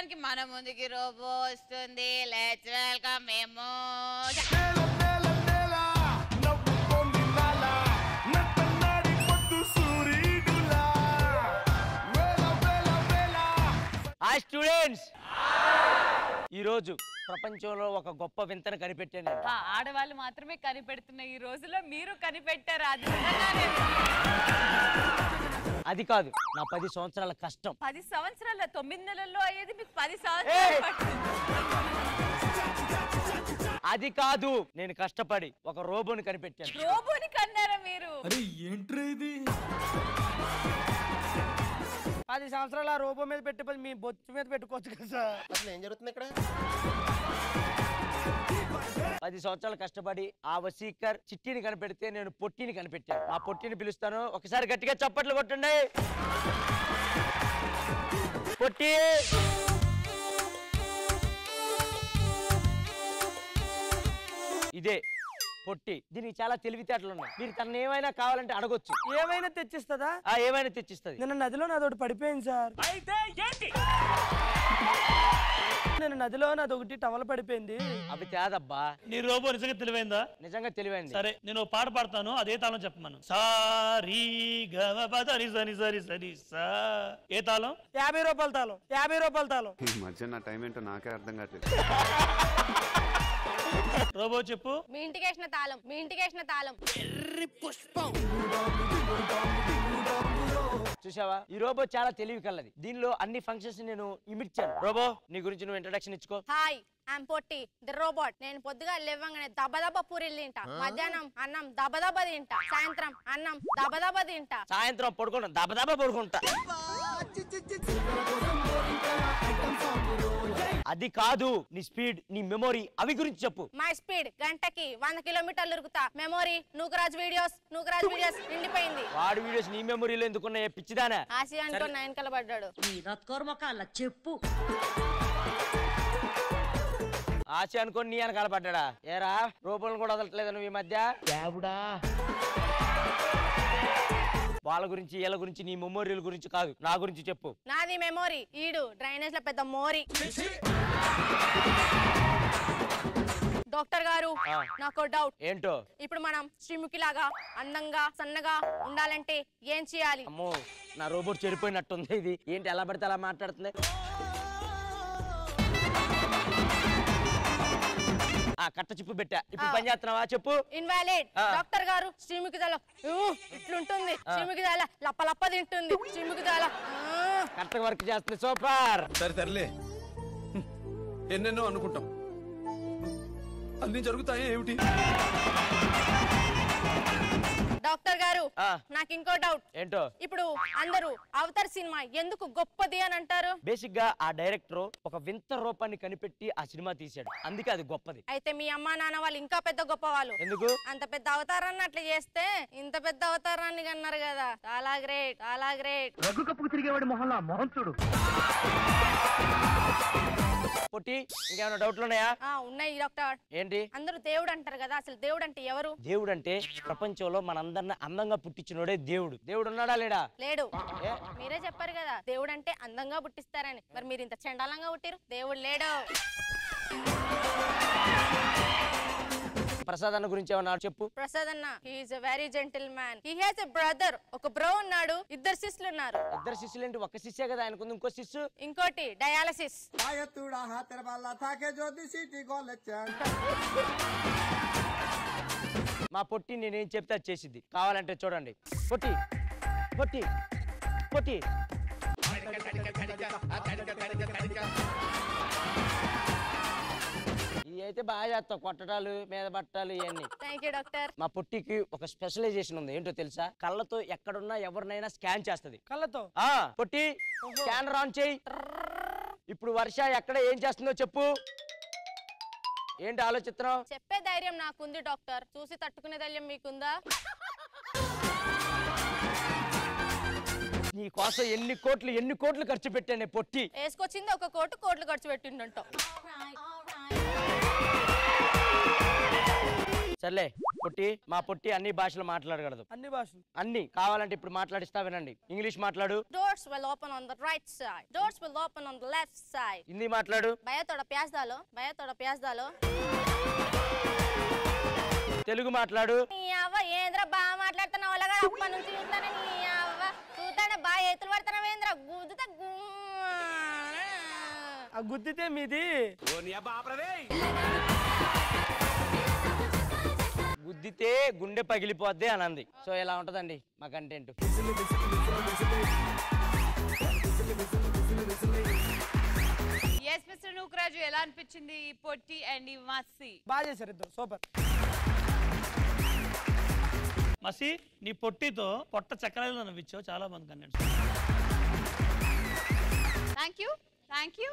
నవ్వించడానికి మన ముందుకి రోబో వస్తుంది. లెట్స్ వెల్కమ్ మేము ఆ స్టూడెంట్స్ ఈరోజు ప్రపంచంలో ఒక గొప్ప వింతను కనిపెట్టాను. ఆ, ఆడవాళ్ళు మాత్రమే కనిపెడుతున్న ఈ రోజుల్లో మీరు కనిపెట్టారు. అది నిజంగానే. అది కాదు నా పది సంవత్సరాల కష్టం. పది సంవత్సరాల తొమ్మిది నెలల్లో అయ్యేది మీకు పది ఏయ్! సంవత్సరాలు పట్టింది. అది కాదు నేను కష్టపడి ఒక రోబోని కనిపెట్టాను. రోబోని కన్నారా మీరు? పది సంవత్సరాలు ఆ రోబో మీద పెట్టి పది మీ బొచ్చు మీద పెట్టుకోవచ్చు కదా సార్. అసలు ఏం జరుగుతుంది ఇక్కడ? పది సంవత్సరాలు కష్టపడి ఆ వసీకర్ చిట్టిని కనిపెడితే నేను పొట్టిని కనిపెట్టాను. ఆ పొట్టిని పిలుస్తాను. ఒకసారి గట్టిగా చప్పట్లు కొట్టండి. పొట్టి! ఇదే పొట్టి. దీనికి చాలా తెలివితేటలు ఉన్నాయి. మీరు తన ఏమైనా కావాలంటే అడగొచ్చు. ఏమైనా తెచ్చిస్తుందా? ఆ ఏమైనా తెచ్చిస్తుంది. నిన్న నదిలో నాదొకటి పడిపోయింది సార్. నేను నదిలో నాది ఒకటి టవల్ పడిపోయింది. అవి తేదబ్బా నీ రోబో నిజంగా తెలివైందా? నిజంగా తెలివైంది. సరే నేను ఓ పాట పాడతాను అదే తాళం చెప్పమను. సారీ గమ సని సరి సరి సా ఏ తాళం? యాభై రూపాయల తాళం యాభై రూపాయల తాళం. ఈ మధ్య నా టైం ఏంటో నాకే అర్థం కావట్లేదు. రోబో చెప్పు. మీ ఇంటికి వేసిన తాళం మీ ఇంటికి వేసిన తాళం. చూసావా ఈ రోబో చాలా తెలివి కలది. దీనిలో అన్ని ఫంక్షన్స్ నేను ఇమిడ్చాను రోబో నీ గురించి నువ్వు ఇంట్రడక్షన్ ఇచ్చుకో. Hi I'm Potti the robot నేను పొద్దుగా లేవగానే దబ దబ పూరీలు తింటా. మధ్యాహ్నం అన్నం దబ దబ తింటా. సాయంత్రం అన్నం దబ దబ తింటా. సాయంత్రం పడుకుంటా దబ దబ పడుకుంటా అది కాదు. నీ స్పీడ్ నీ మెమొరీ అవి గురించి చెప్పు. మై స్పీడ్ గంటకి వంద కిలోమీటర్లు ఉరుకుతా memory Nookaraj videos Nookaraj videos నిండిపోయింది. వాడి వీడియోస్ నీ మెమొరీలో ఎందుకున్నాయే పిచ్చిదానా? ఆసియా అనుకో నైన్ కలబడ్డాడు చెప్పు. ఆశ అనుకొని నీ వెనకాల పడ్డాడా? ఏరా రూపాయలు కూడా వదలట్లేదు నువ్వు ఈ మధ్య. దేవుడా. వాళ్ళ గురించి వీళ్ళ గురించి నీ మెమోరీల గురించి కాదు. నా గురించి చెప్పు. నాది మెమొరీ. ఈడు డ్రైనేజ్లో పెద్ద మోరీ. డాక్టర్ గారు ఆ. నాకు డౌట్. ఏంటో? ఇప్పుడు మనం శ్రీముఖి లాగా అందంగా సన్నగా ఉండాలంటే ఏం చేయాలి? అమ్మో నా రోబోట్ చెడిపోయినట్టుంది ఇది. ఏంటి ఎలా పడితే అలా మాట్లాడుతుంది? ఆ కట్ట చిప్పు పెట్టా. ఇప్పుడు. పని చేస్తున్నావా చెప్పు. ఇన్వాలిడ్. డాక్టర్ గారు శ్రీముఖి దళ ఇట్లుంటుంది. శ్రీముఖి దళ లప్ప లప్ప తింటుంది. శ్రీముఖి దళ కరెక్ట్ వర్క్ చేస్తుంది. సూపర్. సరే సర్లే. ఎన్నెన్నో అనుకుంటాం. అన్ని జరుగుతాయి ఏమిటి? డాక్టర్ గారు. నాకు ఇంకో డౌట్. ఏంటో? ఇప్పుడు అందరూ అవతార్ సినిమా ఎందుకు గొప్పది అని అంటారు? బేసిక్గా ఆ డైరెక్టర్ ఒక వింత రూపాన్ని కనిపెట్టి ఆ సినిమా తీశాడు. అందుకే అది గొప్పది. అయితే మీ అమ్మా నాన్న వాళ్ళు ఇంకా పెద్ద గొప్ప వాళ్ళు ఎందుకు? అంత పెద్ద అవతారాన్ని అట్లా చేస్తే ఇంత పెద్ద అవతారాన్ని కన్నారు కదా. చాలా గ్రేట్ చాలా గ్రేట్. పొట్టి ఇంకేమైనా డౌట్లు ఉన్నాయా? ఆ ఉన్నాయి డాక్టర్. ఏంటి? అందరూ దేవుడు అంటారు కదా అసలు దేవుడు అంటే ఎవరు? దేవుడు అంటే ప్రపంచంలో మనందరిని అందంగా పుట్టించినోడే దేవుడు. దేవుడు ఉన్నాడా లేడా. లేడు? మీరే చెప్పారు కదా దేవుడు అంటే అందంగా పుట్టిస్తారని. మరి మీరు ఇంత చండాలంగా పుట్టిరు దేవుడు లేడు. ప్రసాద్ అన్న గురించి ఏమన్నా చెప్పు. ప్రసాద్ అన్న he is a very gentleman he has a brother ఒక బ్రో ఉన్నాడు ఇద్దరు సిస్లు ఉన్నారు. ఇద్దరు శిష్యులు ఏంటి? ఒక శిష్యే కదా ఆయనకుంది ఇంకో శిష్యు ఇంకోటి డయాలసిస్. మా పొట్టి నేనేం చెప్తే అది చేసిద్ది. కావాలంటే చూడండి. పొట్టి పొట్టి పొట్టి. అయితే బాగా చేస్తావు కొట్టడాలు మీద పట్టాలు ఇవన్నీ. థ్యాంక్ యూ డాక్టర్ మా పొట్టికి ఒక స్పెషలైజేషన్ ఉంది. ఏంటో తెలుసా? కళ్ళతో ఎక్కడున్నా ఎవరినైనా స్కాన్ చేస్తది. కళ్ళతో? ఆ పొట్టి స్కానర్ ఆన్ చేయి. ఇప్పుడు వర్ష ఎక్కడ ఏం చేస్తుందో చెప్పు. ఏంటి ఆలోచిస్తున్నావు? చెప్పే ధైర్యం నాకుంది డాక్టర్. చూసి తట్టుకునే ధైర్యం మీకుందా? నీ కోసం ఎన్ని కోట్లు ఎన్ని కోట్లు ఖర్చు పెట్టానే పొట్టి. వేసుకొచ్చింది ఒక కోటు కోట్లు ఖర్చు పెట్టిండంట. సర్లే పొట్టి మా పొట్టి అన్ని భాషలు మాట్లాడగలదు. అన్ని భాషలు. అన్ని కావాలంటే ఇప్పుడు మాట్లాడిస్తా వినండి. ఇంగ్లీష్ మాట్లాడు. Doors will open on the right side. Doors will open on the left side. Hindi మాట్లాడు. భయ తోడ ప్యాస్ దాలో భయ తోడ ప్యాస్ దాలో తెలుగు మాట్లాడు. నీ అవ్వ ఏంద్ర బాగా మాట్లాడుతున్నావు? అలాగా అప్పటి నుంచి చూస్తానే నీ అవ్వ. చూస్తానే బాగా ఎత్తులు పడుతున్నావు ఏంద్ర? గుద్దుతా ఆ గుద్దితే మీది. గుద్దితే గుండె పగిలిపోద్ది అని అంది సో ఇలా ఉంటదండి మా కంటెంట్ ఎస్ మిస్టర్ నూకరాజు ఎలా అనిపించింది ఈ పొట్టి అండ్ ఈ మస్సి బాగా చేశారు ఇద్దరు సూపర్. మసి నీ పొట్టితో పొట్ట చక్రాలు నవ్వించావు చాలా మంది కన్నాడు థ్యాంక్ యూ థ్యాంక్ యూ